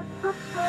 Ha!